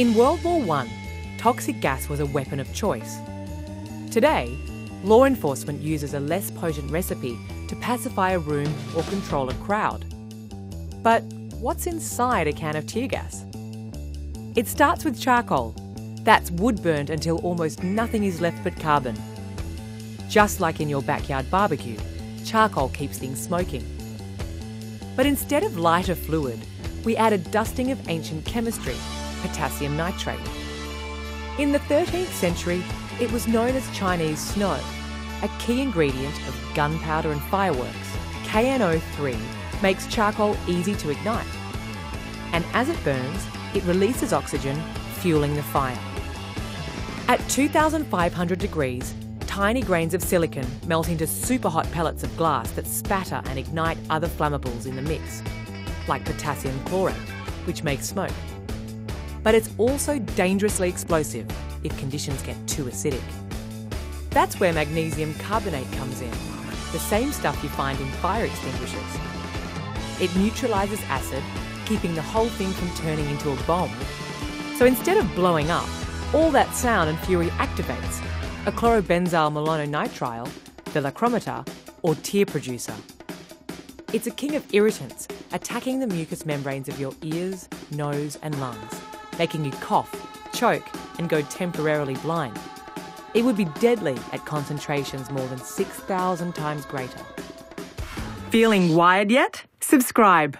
In World War I, toxic gas was a weapon of choice. Today, law enforcement uses a less potent recipe to pacify a room or control a crowd. But what's inside a can of tear gas? It starts with charcoal. That's wood burnt until almost nothing is left but carbon. Just like in your backyard barbecue, charcoal keeps things smoking. But instead of lighter fluid, we add a dusting of ancient chemistry, potassium nitrate. In the 13th century, it was known as Chinese snow, a key ingredient of gunpowder and fireworks. KNO3 makes charcoal easy to ignite. And as it burns, it releases oxygen, fueling the fire. At 2,500 degrees, tiny grains of silicon melt into super hot pellets of glass that spatter and ignite other flammables in the mix, like potassium chlorate, which makes smoke. But it's also dangerously explosive if conditions get too acidic. That's where magnesium carbonate comes in, the same stuff you find in fire extinguishers. It neutralises acid, keeping the whole thing from turning into a bomb. So instead of blowing up, all that sound and fury activates a chlorobenzyl malononitrile, the lachrymator, or tear producer. It's a king of irritants, attacking the mucous membranes of your ears, nose, and lungs, making you cough, choke, and go temporarily blind. It would be deadly at concentrations more than 6,000 times greater. Feeling wired yet? Subscribe.